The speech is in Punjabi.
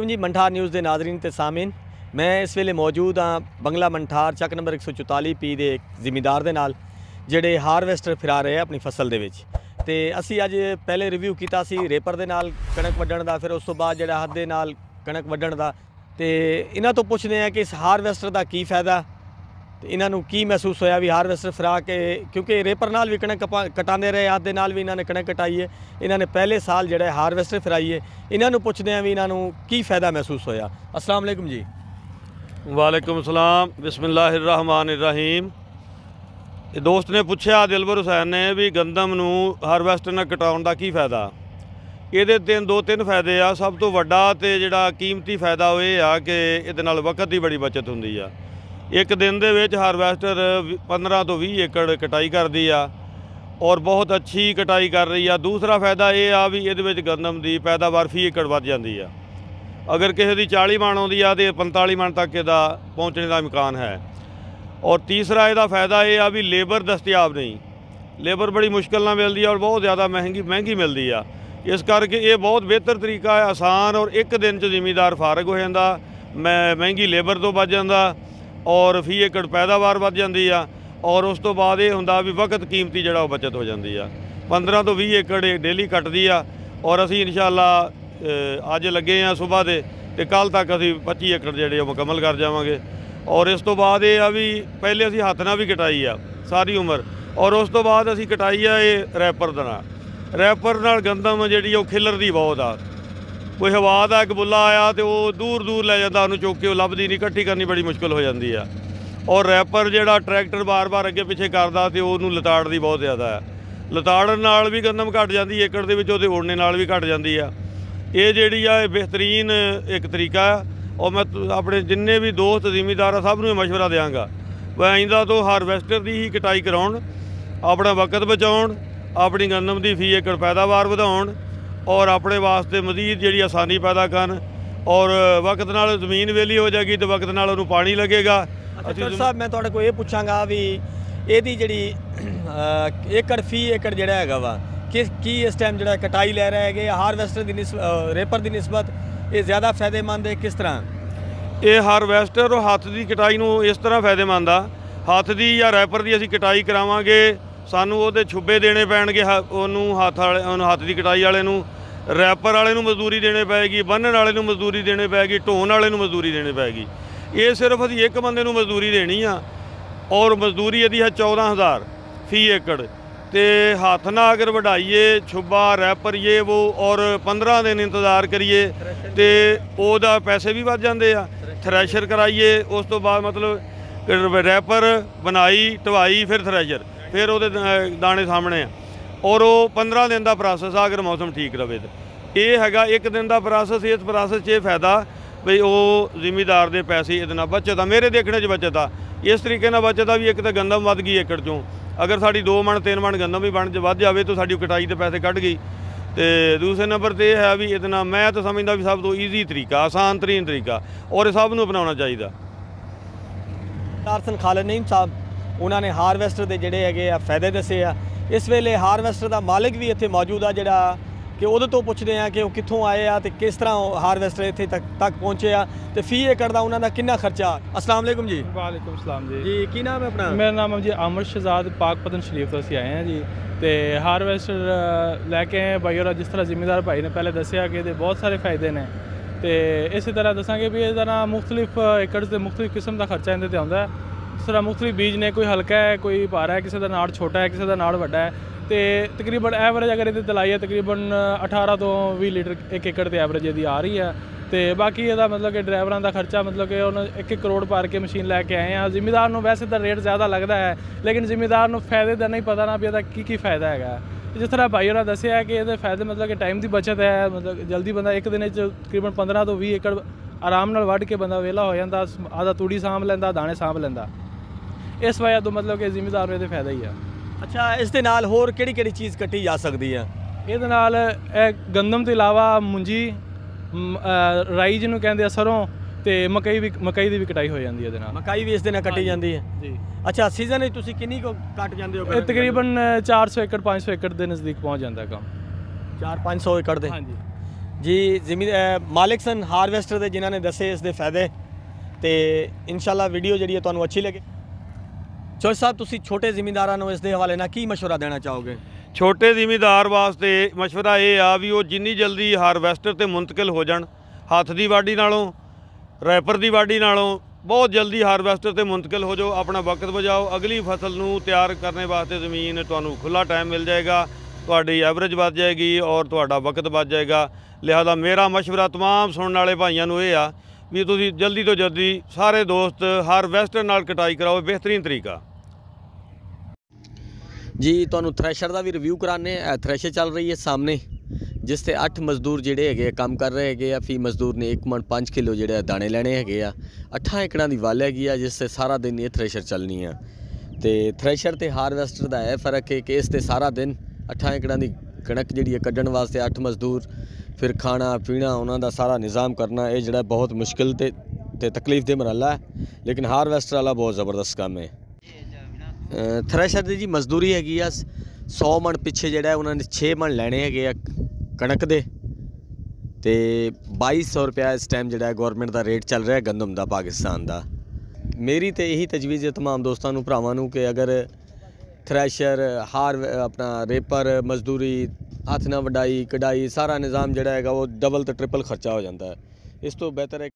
ਵਾਲੇਕੁਮ ਜੀ? ਮੰਠਾਰ ਨਿਊਜ਼ ਦੇ ਨਾਜ਼ਰੀਨ ਤੇ ਸ਼ਾਮੀਨ। ਮੈਂ ਇਸ ਵੇਲੇ ਮੌਜੂਦ ਹਾਂ ਬੰਗਲਾ ਮੰਠਾਰ, ਚੱਕ ਨੰਬਰ 144 ਪੀ ਦੇ ਜ਼ਿਮੀਦਾਰ ਦੇ ਨਾਲ, ਜਿਹੜੇ ਹਾਰਵੈਸਟਰ ਫਿਰਾ ਰਹੇ ਆ ਆਪਣੀ ਫਸਲ ਦੇ ਵਿੱਚ। ਤੇ ਅਸੀਂ ਅੱਜ ਪਹਿਲੇ ਰਿਵਿਊ ਕੀਤਾ ਸੀ ਰੇਪਰ ਦੇ ਨਾਲ ਕਣਕ ਵੱਢਣ ਦਾ, ਫਿਰ ਉਸ ਤੋਂ ਬਾਅਦ ਜਿਹੜਾ ਹੱਥ ਦੇ ਨਾਲ ਕਣਕ ਵੱਢਣ ਦਾ। ਤੇ ਇਹਨਾਂ ਤੋਂ ਪੁੱਛਦੇ ਆ ਕਿ ਇਸ ਹਾਰਵੈਸਟਰ ਦਾ ਕੀ ਫਾਇਦਾ ਤੇ ਇਹਨਾਂ ਨੂੰ ਕੀ ਮਹਿਸੂਸ ਹੋਇਆ ਵੀ ਹਾਰਵੈਸਟਰ ਫਰਾ ਕੇ, ਕਿਉਂਕਿ ਰੇਪਰ ਨਾਲ ਵੀ ਕਣਕ ਕਪਾ- ਕਟਾਉਂਦੇ ਰਹੇ ਹੱਥ ਦੇ ਨਾਲ ਵੀ ਇਹਨਾਂ ਨੇ ਕਣਕ ਕਟਾਈ ਹੈ। ਇਹਨਾਂ ਨੇ ਪਹਿਲੇ ਸਾਲ ਜਿਹੜਾ ਹਾਰਵੈਸਟਰ ਫਰਾਈ ਹੈ। ਇਹਨਾਂ ਨੂੰ ਪੁੱਛਦੇ ਆ ਵੀ ਇਹਨਾਂ ਨੂੰ ਕੀ ਫਾਇਦਾ ਮਹਿਸੂਸ ਹੋਇਆ। ਅਸਲਾਮ ਵਾਲੇਕੁਮ ਜੀ। ਵਾਲੇਕੁਮ ਸਲਾਮ, ਬਿਸਮਿਲ੍ਲਾਹਿਰਰਹਿਮਾਨਿਰਰਹੀਮ। ਇਹ ਦੋਸਤ ਨੇ ਪੁੱਛਿਆ, ਦਿਲਬਰ ਹੁਸੈਨ ਨੇ ਵੀ ਗੰਦਮ ਨੂੰ ਹਾਰਵੈਸਟਰ ਨਾਲ ਕਟਾਉਣ ਦਾ ਕੀ ਫਾਇਦਾ? ਇਹਦੇ ਤਿੰਨ, ਦੋ, ਤਿੰਨ ਫਾਇਦੇ ਆ। ਸਭ ਤੋਂ ਵੱਡਾ ਤੇ ਜਿਹੜਾ ਕੀਮਤੀ ਫਾਇਦਾ ਉਹ ਇਹ ਆ ਕਿ ਇਹਦੇ ਨਾਲ ਵਕਤ ਦੀ ਬੜੀ ਬਚਤ ਹੁੰਦੀ ਆ। ਇੱਕ ਦਿਨ ਦੇ ਵਿੱਚ ਹਾਰਵੈਸਟਰ 15 ਤੋਂ 20 ਏਕੜ ਕਟਾਈ ਕਰਦੀ ਆ ਔਰ ਬਹੁਤ ਅੱਛੀ ਕਟਾਈ ਕਰ ਰਹੀ ਆ। ਦੂਸਰਾ ਫਾਇਦਾ ਇਹ ਆ ਵੀ ਇਹਦੇ ਵਿੱਚ ਗੰਦਮ ਦੀ ਪੈਦਾਵਾਰ ਫੀ ਏਕੜ ਵੱਧ ਜਾਂਦੀ ਆ। ਅਗਰ ਕਿਸੇ ਦੀ 40 ਮਣ ਆਉਂਦੀ ਆ ਤੇ 45 ਮਣ ਤੱਕ ਇਹਦਾ ਪਹੁੰਚਣ ਦਾ ਇਮਕਾਨ ਹੈ। ਔਰ ਤੀਸਰਾ ਇਹਦਾ ਫਾਇਦਾ ਇਹ ਆ ਵੀ ਲੇਬਰ ਦਸਤਿਆਬ ਨਹੀਂ। ਲੇਬਰ ਬੜੀ ਮੁਸ਼ਕਲ ਨਾਲ ਮਿਲਦੀ ਆ ਔਰ ਬਹੁਤ ਜ਼ਿਆਦਾ ਮਹਿੰਗੀ ਮਹਿੰਗੀ ਮਿਲਦੀ ਆ। ਇਸ ਕਰਕੇ ਇਹ ਬਹੁਤ ਬਿਹਤਰ ਤਰੀਕਾ ਹੈ, ਆਸਾਨ ਔਰ ਇੱਕ ਦਿਨ ਚ ਜ਼ਿਮੀਦਾਰ ਫਾਰਗ ਹੋ ਜਾਂਦਾ। ਮੈਂ ਮਹਿੰਗੀ ਲੇਬਰ ਤੋਂ ਬਚ ਜਾਂਦਾ। ਔਰ ਫੀ ਏਕੜ ਪੈਦਾਵਾਰ ਵੱਧ ਜਾਂਦੀ ਆ, ਔਰ ਉਸ ਤੋਂ ਬਾਅਦ ਇਹ ਹੁੰਦਾ ਵੀ ਵਕਤ ਕੀਮਤੀ ਜਿਹੜਾ ਉਹ ਬਚਤ ਹੋ ਜਾਂਦੀ ਆ। 15 ਤੋਂ 20 ਏਕੜ ਇਹ ਡੇਲੀ ਕੱਟਦੀ ਆ, ਔਰ ਅਸੀਂ ਇਨਸ਼ਾਅੱਲਾ ਅੱਜ ਲੱਗੇ ਆ ਸਵੇਰ ਦੇ ਤੇ ਕੱਲ ਤੱਕ ਅਸੀਂ 25 ਏਕੜ ਜਿਹੜੇ ਉਹ ਮੁਕੰਮਲ ਕਰ ਜਾਵਾਂਗੇ। ਔਰ ਇਸ ਤੋਂ ਬਾਅਦ ਇਹ ਆ ਵੀ ਪਹਿਲੇ ਅਸੀਂ ਹੱਥ ਨਾਲ ਵੀ ਕਟਾਈ ਆ ਸਾਰੀ ਉਮਰ, ਔਰ ਉਸ ਤੋਂ ਬਾਅਦ ਅਸੀਂ ਕਟਾਈ ਆ ਇਹ ਰੈਪਰ ਦਾ ਨਾਲ। ਰੈਪਰ ਨਾਲ ਗੰਦਮ ਜਿਹੜੀ ਉਹ ਖਿਲਰਦੀ ਬਹੁਤ ਆ। ਕੋਈ ਹਵਾ ਦਾ ਇੱਕ ਬੁੱਲਾ ਆਇਆ ਤੇ ਉਹ ਦੂਰ ਦੂਰ ਲੈ ਜਾਂਦਾ, ਉਹਨੂੰ ਚੁੱਕ ਕੇ ਉਹ ਲੱਭਦੀ ਨਹੀਂ, ਇਕੱਠੀ ਕਰਨੀ ਬੜੀ ਮੁਸ਼ਕਲ ਹੋ ਜਾਂਦੀ ਆ। ਔਰ ਰੈਪਰ ਜਿਹੜਾ ਟਰੈਕਟਰ ਬਾਰ-ਬਾਰ ਅੱਗੇ ਪਿੱਛੇ ਕਰਦਾ ਤੇ ਉਹਨੂੰ ਲਤਾੜਦੀ ਬਹੁਤ ਜ਼ਿਆਦਾ ਹੈ ਲਤਾੜਨ ਨਾਲ ਵੀ ਗੰਦਮ ਘਟ ਜਾਂਦੀ, ਏਕੜ ਦੇ ਵਿੱਚ ਉਹਦੇ ਓੜਨੇ ਨਾਲ ਵੀ ਘਟ ਜਾਂਦੀ ਆ। ਇਹ ਜਿਹੜੀ ਆ, ਇਹ ਬਿਹਤਰੀਨ ਇੱਕ ਤਰੀਕਾ ਆ। ਔਰ ਮੈਂ ਆਪਣੇ ਜਿੰਨੇ ਵੀ ਦੋਸਤ, ਜ਼ਿਮੀਦਾਰ ਆ, ਸਭ ਨੂੰ ਇਹ ਮਸ਼ਵਰਾ ਦਿਆਂਗਾ। ਵੀ ਆਇੰਦਾ ਤੋਂ ਹਾਰਵੈਸਟਰ ਦੀ ਹੀ ਕਟਾਈ ਕਰਾਉਣ, ਆਪਣਾ ਵਕਤ ਬਚਾਉਣ, ਆਪਣੀ ਗੰਦਮ ਦੀ ਫੀ ਏਕੜ ਪੈਦਾਵਾਰ ਵਧਾਉਣ ਔਰ ਆਪਣੇ ਵਾਸਤੇ ਮਜ਼ੀਦ ਜਿਹੜੀ ਆਸਾਨੀ ਪੈਦਾ ਕਰਨ ਔਰ ਵਕਤ ਨਾਲ ਜ਼ਮੀਨ ਵੇਲੀ ਹੋ ਜਾਏਗੀ ਤੇ ਵਕਤ ਨਾਲ ਉਹਨੂੰ ਪਾਣੀ ਲੱਗੇਗਾ। ਡਾਕਟਰ ਸਾਹਿਬ ਮੈਂ ਤੁਹਾਡੇ ਕੋਲ ਇਹ ਪੁੱਛਾਂਗਾ ਵੀ ਇਹਦੀ ਜਿਹੜੀ ਏਕੜ ਫੀ ਏਕੜ ਜਿਹੜਾ ਹੈਗਾ ਵਾ ਕਿ ਕੀ ਇਸ ਟਾਈਮ ਜਿਹੜਾ ਕਟਾਈ ਲੈ ਰਹੇ ਹੈਗੇ? ਹਾਰਵੈਸਟਰ ਦੀ ਰੇਪਰ ਦੀ ਨਿਸਬਤ ਇਹ ਜ਼ਿਆਦਾ ਫਾਇਦੇਮੰਦ ਹੈ ਕਿਸ ਤਰ੍ਹਾਂ? ਇਹ ਹਾਰਵੈਸਟਰ ਹੱਥ ਦੀ ਕਟਾਈ ਨੂੰ ਇਸ ਤਰ੍ਹਾਂ ਫਾਇਦੇਮੰਦ ਆ। ਹੱਥ ਦੀ ਜਾਂ ਰੈਪਰ ਦੀ ਅਸੀਂ ਕਟਾਈ ਕਰਾਵਾਂਗੇ। ਸਾਨੂੰ ਉਹਦੇ ਛੁੱਬੇ ਦੇਣੇ ਪੈਣਗੇ ਹ- ਉਹਨੂੰ ਹੱਥ ਵਾਲੇ, ਉਹਨੂੰ ਹੱਥ ਦੀ ਕਟਾਈ ਵਾਲੇ ਨੂੰ, ਰੈਪਰ ਵਾਲੇ ਨੂੰ ਮਜ਼ਦੂਰੀ ਦੇਣੇ ਪਏਗੀ ਬੰਨਣ ਵਾਲੇ ਨੂੰ ਮਜ਼ਦੂਰੀ ਦੇਣੇ ਪਏਗੀ ਢੋਣ ਵਾਲੇ ਨੂੰ ਮਜ਼ਦੂਰੀ ਦੇਣੀ ਪਏਗੀ ਇਹ ਸਿਰਫ ਅਸੀਂ ਇੱਕ ਬੰਦੇ ਨੂੰ ਮਜ਼ਦੂਰੀ ਦੇਣੀ ਆ, ਔਰ ਮਜ਼ਦੂਰੀ ਇਹਦੀ ਹੈ 14000 ਫੀ ਏਕੜ। ਤੇ ਹੱਥ ਨਾਲ ਅਗਰ ਵਢਾਈਏ, ਛੁੱਬਾ ਰੈਪਰ ਇਹ ਉਹ ਔਰ 15 ਦਿਨ ਇੰਤਜ਼ਾਰ ਕਰੀਏ, ਤੇ ਉਹਦਾ ਪੈਸੇ ਵੀ ਵੱਧ ਜਾਂਦੇ ਆ। ਥ੍ਰੈਸ਼ਰ ਕਰਾਈਏ, ਉਸ ਤੋਂ ਬਾਅਦ ਮਤਲਬ, ਰੈਪਰ, ਬਣਾਈ, ਢਵਾਈ, ਫਿਰ ਥ੍ਰੈਸ਼ਰ। ਫਿਰ ਉਹਦੇ ਦਾਣੇ ਸਾਹਮਣੇ ਆ। ਔਰ ਉਹ 15 ਦਿਨ ਦਾ ਪ੍ਰੋਸੈਸ ਆ, ਅਗਰ ਮੌਸਮ ਠੀਕ ਰਵੇ ਤੇ। ਇਹ ਹੈਗਾ, ਇੱਕ ਦਿਨ ਦਾ ਪ੍ਰੋਸੈਸ ਇਸ ਪ੍ਰੋਸੈਸ 'ਚ ਇਹ ਫਾਇਦਾ ਵੀ ਉਹ ਜ਼ਿਮੀਦਾਰ ਦੇ ਪੈਸੇ ਇਹਦੇ ਨਾਲ ਬਚਤ ਆ। ਮੇਰੇ ਦੇਖਣੇ 'ਚ ਬਚਤ ਆ। ਇਸ ਤਰੀਕੇ ਨਾਲ ਬਚਤ ਆ ਵੀ ਇੱਕ ਤਾਂ ਗੰਦਮ ਵੱਧ ਗਈ ਏਕੜ 'ਚੋਂ। ਅਗਰ ਸਾਡੀ 2 ਮਣ 3 ਮਣ ਗੰਦਮ ਵੀ ਬਣ ਵੱਧ ਜਾਵੇ ਤਾਂ ਸਾਡੀ ਕਟਾਈ ਦੇ ਪੈਸੇ ਕੱਢ ਗਈ। ਤੇ ਦੂਸਰੇ ਨੰਬਰ ਤੇ ਇਹ ਹੈ ਵੀ ਇਹਦੇ ਨਾਲ ਮੈਂ ਤਾਂ ਸਮਝਦਾ ਵੀ ਸਭ ਤੋਂ ਈਜ਼ੀ ਤਰੀਕਾ, ਆਸਾਨ ਤਰੀਨ ਤਰੀਕਾ। ਔਰ ਇਹ ਸਭ ਨੂੰ ਅਪਣਾਉਣਾ ਚਾਹੀਦਾ। ਤਾਰਸਨ ਖਾਲਦ ਨਈਮ ਸਾਹਿਬ। ਉਹਨਾਂ ਨੇ ਹਾਰਵੈਸਟਰ ਦੇ ਜਿਹੜੇ ਹੈਗੇ ਆ ਫਾਇਦੇ ਦੱਸੇ ਆ। ਇਸ ਵੇਲੇ ਹਾਰਵੈਸਟਰ ਦਾ ਮਾਲਕ ਵੀ ਇੱਥੇ ਮੌਜੂਦ ਆ ਜਿਹੜਾ ਕਿ ਉਹਦੇ ਤੋਂ ਪੁੱਛਦੇ ਆ ਕਿ ਉਹ ਕਿੱਥੋਂ ਆਏ ਆ ਤੇ ਕਿਸ ਤਰ੍ਹਾਂ ਹਾਰਵੈਸਟਰ ਇੱਥੇ ਤੱਕ ਤੱਕ ਪਹੁੰਚੇ ਆ ਤੇ ਫੀ ਏਕੜ ਦਾ ਉਹਨਾਂ ਦਾ ਕਿੰਨਾ ਖਰਚਾ? ਅਸਲਾਮ ਵਾਲੇਕੁਮ ਜੀ। ਵਾਲੇਕੁਮ ਸਲਾਮ ਜੀ। ਜੀ ਕੀ ਨਾਮ ਹੈ ਆਪਣਾ? ਮੇਰਾ ਨਾਮ ਹੈ ਜੀ ਅਮਰ ਸ਼ਹਜ਼ਾਦ ਪਾਕ ਪਤਨ ਸ਼ਰੀਫ ਤੋਂ ਅਸੀਂ ਆਏ ਹਾਂ ਜੀ। ਤੇ ਹਾਰਵੈਸਟਰ ਲੈ ਕੇ ਆਏ ਹਾਂ ਭਾਈ ਔਰ ਜਿਸ ਤਰ੍ਹਾਂ ਜ਼ਿਮੀਂਦਾਰ ਭਾਈ ਨੇ ਪਹਿਲੇ ਦੱਸਿਆ ਕਿ ਇਹਦੇ ਬਹੁਤ ਸਾਰੇ ਫਾਇਦੇ ਨੇ। ਤੇ ਇਸੇ ਤਰ੍ਹਾਂ ਦੱਸਾਂਗੇ ਵੀ ਇਹਦਾ ਨਾ ਮੁxtਲਿਫ ਏਕੜ ਤੇ ਮੁxtਲਿਫ ਕਿਸਮ ਦਾ ਖਰਚਾ ਇਹਦੇ ਤੇ ਆਉਂਦਾ। ਹੈ ਜਿਸ ਤਰ੍ਹਾਂ ਬੀਜ ਨੇ, ਕੋਈ ਹਲਕਾ ਹੈ, ਕੋਈ ਭਾਰਾ ਹੈ, ਕਿਸੇ ਦਾ ਨਾੜ ਛੋਟਾ ਹੈ, ਕਿਸੇ ਦਾ ਨਾੜ ਵੱਡਾ ਹੈ, ਤੇ ਤਕਰੀਬਨ ਐਵਰੇਜ ਅਗਰ ਇਹਦੀ ਤੇ ਹੈ, ਤਕਰੀਬਨ 18 ਤੋਂ 20 ਲੀਟਰ ਇੱਕ ਏਕੜ ਤੇ ਐਵਰੇਜ ਇਹਦੀ ਆ ਰਹੀ ਹੈ, ਤੇ ਬਾਕੀ ਇਹਦਾ ਮਤਲਬ ਕਿ ਡਰਾਈਵਰਾਂ ਦਾ ਖਰਚਾ ਮਤਲਬ ਕਿ ਉਹਨਾਂ 1 ਕਰੋੜ ਪਾਰ ਕੇ ਮਸ਼ੀਨ ਲੈ ਕੇ ਆਏ ਆ। ਜ਼ਿਮੀਦਾਰ ਨੂੰ ਵੈਸੇ ਤਾਂ ਰੇਟ ਜ਼ਿਆਦਾ ਲੱਗਦਾ ਹੈ, ਲੇਕਿਨ ਜ਼ਿਮੀਦਾਰ ਨੂੰ ਫਾਇਦੇ ਦਾ ਨਹੀਂ ਪਤਾ ਨਾ ਵੀ ਇਹਦਾ ਕੀ ਕੀ ਫਾਇਦਾ ਹੈਗਾ। ਜਿਸ ਤਰ੍ਹਾਂ ਭਾਈ ਹੋਰਾਂ ਦੱਸਿਆ ਕਿ ਇਹਦੇ ਫਾਇਦੇ ਮਤਲਬ ਕਿ ਟਾਈਮ ਦੀ ਬਚਤ ਹੈ, ਮਤਲਬ ਜਲਦੀ ਬੰਦਾ ਇੱਕ ਦਿਨ ਵਿੱਚ ਤਕਰੀਬਨ 15 ਤੋਂ 20 ਏਕੜ ਆਰਾਮ ਨਾਲ ਵੱਢ ਕੇ ਬੰਦਾ ਵਿਹਲਾ ਹੋ ਜਾਂਦਾ ਆਦਾ ਤੂੜੀ ਸਾਂਭ ਲੈਂਦਾ, ਦਾਣੇ ਸਾਂਭ ਲੈਂਦਾ। ਇਸ ਵਜ੍ਹਾ ਤੋਂ ਮਤਲਬ ਕਿ ਜ਼ਿਮੀਦਾਰ ਨੂੰ ਇਹਦੇ ਫਾਇਦਾ ਹੀ ਆ। ਅੱਛਾ ਇਸ ਦੇ ਨਾਲ ਹੋਰ ਕਿਹੜੀ ਕਿਹੜੀ ਚੀਜ਼ ਕੱਟੀ ਜਾ ਸਕਦੀ ਆ? ਇਹਦੇ ਨਾਲ ਇਹ ਗੰਦਮ ਤੋਂ ਇਲਾਵਾ ਮੁੰਜੀ ਮ, ਅ, ਰਾਈ ਜਿਹਨੂੰ ਕਹਿੰਦੇ ਆ ਸਰੋਂ ਤੇ ਮਕਈ ਵੀ ਮਕਈ ਦੀ ਵੀ ਕਟਾਈ ਹੋ ਜਾਂਦੀ ਹੈ ਇਹਦੇ ਨਾਲ। ਮਕਾਈ ਵੀ ਇਸ ਦੇ ਨਾਲ ਕੱਟੀ ਜਾਂਦੀ ਹੈ ਜੀ। ਅੱਛਾ ਸੀਜ਼ਨ ਵਿੱਚ ਤੁਸੀਂ ਕਿੰਨੀ ਕੁ ਕੱਟ ਜਾਂਦੇ ਹੋ? ਇਹ ਤਕਰੀਬਨ 400 ਏਕੜ 500 ਏਕੜ ਦੇ ਨਜ਼ਦੀਕ ਪਹੁੰਚ ਜਾਂਦਾ ਹੈ ਕੰਮ। 4-500 ਏਕੜ ਦੇ? ਹਾਂਜੀ। ਜੀ ਜ਼ਿਮੀ ਅ, ਮਾਲਿਕ ਸਨ ਹਾਰਵੈਸਟਰ ਦੇ ਜਿਨ੍ਹਾਂ ਨੇ ਦੱਸੇ ਇਸ ਦੇ ਫਾਇਦੇ ਤੇ ਇਨਸ਼ਾਅੱਲਾ ਵੀਡੀਓ ਜਿਹੜੀ ਹੈ ਤੁਹਾਨੂੰ ਅੱਛੀ ਲੱਗੇ। ਚੋਜ ਸਾਹਿਬ, ਤੁਸੀਂ ਛੋਟੇ ਜ਼ਿਮੀਂਦਾਰਾਂ ਨੂੰ ਇਸ ਦੇ ਹਵਾਲੇ ਨਾਲ ਕੀ ਮਸ਼ਵਰਾ ਦੇਣਾ ਚਾਹੋਗੇ? ਛੋਟੇ ਜ਼ਿਮੀਂਦਾਰ ਵਾਸਤੇ ਮਸ਼ਵਰਾ ਇਹ ਆ ਵੀ ਉਹ ਜਿੰਨੀ ਜਲਦੀ ਹਾਰਵੈਸਟਰ ਤੇ ਮੁੰਤਕਿਲ ਹੋ ਜਾਣ, ਹੱਥ ਦੀ ਵਾਢੀ ਨਾਲੋਂ, ਰੈਪਰ ਦੀ ਵਾਢੀ ਨਾਲੋਂ, ਬਹੁਤ ਜਲਦੀ ਹਾਰਵੈਸਟਰ ਤੇ ਮੁੰਤਕਿਲ ਹੋ ਜਾਓ, ਆਪਣਾ ਵਕਤ ਬਚਾਓ, ਅਗਲੀ ਫਸਲ ਨੂੰ ਤਿਆਰ ਕਰਨ ਵਾਸਤੇ ਜ਼ਮੀਨ ਤੁਹਾਨੂੰ ਖੁੱਲਾ ਟਾਈਮ ਮਿਲ ਜਾਏਗਾ, ਤੁਹਾਡੀ ਐਵਰੇਜ ਵੱਧ ਜਾਏਗੀ ਔਰ ਤੁਹਾਡਾ ਵਕਤ ਵੱਧ ਜਾਏਗਾ। ਲਿਹਾਜ਼ਾ ਮੇਰਾ مشਵਰਾ ਤਮਾਮ ਸੁਣਨ ਵਾਲੇ ਭਾਈਆਂ ਨੂੰ ਇਹ ਆ ਵੀ ਤੁਸੀਂ ਜਲਦੀ ਤੋਂ ਜਲਦੀ ਸਾਰੇ ਦੋਸਤ ਹਾਰਵੈਸਟਰ ਨਾਲ ਕਟਾਈ ਕਰਾਓ ਬਿਹਤਰੀਨ ਤਰੀਕਾ। ਜੀ, ਤੁਹਾਨੂੰ ਥ੍ਰੈਸ਼ਰ ਦਾ ਵੀ ਰਿਵਿਊ ਕਰਾਣੇ ਆ ਥ੍ਰੈਸ਼ਰ ਚੱਲ ਰਹੀ ਹੈ ਸਾਹਮਣੇ, ਜਿਸ ਤੇ 8 ਮਜ਼ਦੂਰ ਜਿਹੜੇ ਹੈਗੇ ਆ, ਕੰਮ ਕਰ ਰਹੇ ਹੈਗੇ ਆ। ਫੀ ਮਜ਼ਦੂਰ ਨੇ 1 ਮਣ 5 ਕਿਲੋ ਜਿਹੜੇ ਆ ਦਾਣੇ ਲੈਣੇ ਹੈਗੇ ਆ। 8 ਏਕੜਾਂ ਦੀ ਵੱਲ ਹੈਗੀ ਆ, ਜਿਸ ਤੇ ਸਾਰਾ ਦਿਨ ਇਹ ਥ੍ਰੈਸ਼ਰ ਚੱਲਣੀ ਆ। ਤੇ ਥ੍ਰੈਸ਼ਰ ਤੇ ਹਾਰਵੈਸਟਰ ਦਾ ਇਹ ਫ਼ਰਕ ਹੈ ਕਿ ਇਸ ਤੇ ਸਾਰਾ ਦਿਨ 8 ਏਕੜਾਂ ਦੀ ਕਣਕ ਜਿਹੜੀ ਹੈ ਕੱਢਣ ਵਾਸਤੇ 8 ਮਜ਼ਦੂਰ, ਫਿਰ ਖਾਣਾ, ਪੀਣਾ, ਉਹਨਾਂ ਦਾ ਸਾਰਾ ਨਿਜ਼ਾਮ ਕਰਨਾ, ਇਹ ਜਿਹੜਾ ਬਹੁਤ ਮੁਸ਼ਕਿਲ ਤੇ ਤੇ ਤਕਲੀਫ ਦੇ ਮਰਹਲਾ ਹੈ। ਲੇਕਿਨ ਹਾਰਵੈਸਟਰ ਵਾਲਾ ਬਹੁਤ ਜ਼ਬਰਦਸਤ ਕੰਮ ਹੈ। ਥ੍ਰੈਸ਼ਰ ਦੀ ਜੀ ਮਜ਼ਦੂਰੀ ਹੈਗੀ ਆ 100 ਮਣ ਪਿੱਛੇ ਜਿਹੜਾ ਹੈ ਉਹਨਾਂ ਨੇ 6 ਮਣ ਲੈਣੇ ਹੈਗੇ ਆ ਕਣਕ ਦੇ ਤੇ 2200 ਰੁਪਿਆ ਇਸ ਟਾਈਮ ਜਿਹੜਾ ਹੈ ਗਵਰਨਮੈਂਟ ਦਾ ਰੇਟ ਚੱਲ ਰਿਹਾ ਹੈ ਗੰਦਮ ਦਾ ਪਾਕਿਸਤਾਨ ਦਾ ਮੇਰੀ ਤੇ ਇਹੀ ਤਜਵੀਜ਼ ਹੈ तमाम ਦੋਸਤਾਂ ਨੂੰ ਭਰਾਵਾਂ ਨੂੰ ਕਿ ਅਗਰ ਥ੍ਰੈਸ਼ਰ ਹਾਰ ਆਪਣਾ ਰੇਪਰ ਮਜ਼ਦੂਰੀ ਹੱਥ ਨਾਲ ਵਡਾਈ ਕਢਾਈ ਸਾਰਾ ਨਿਜ਼ਾਮ ਜਿਹੜਾ ਹੈਗਾ ਉਹ ਡਬਲ ਤੇ ਟ੍ਰਿਪਲ ਖਰਚਾ ਹੋ ਜਾਂਦਾ ਹੈ ਇਸ ਤੋਂ ਬਿਹਤਰ ਹੈ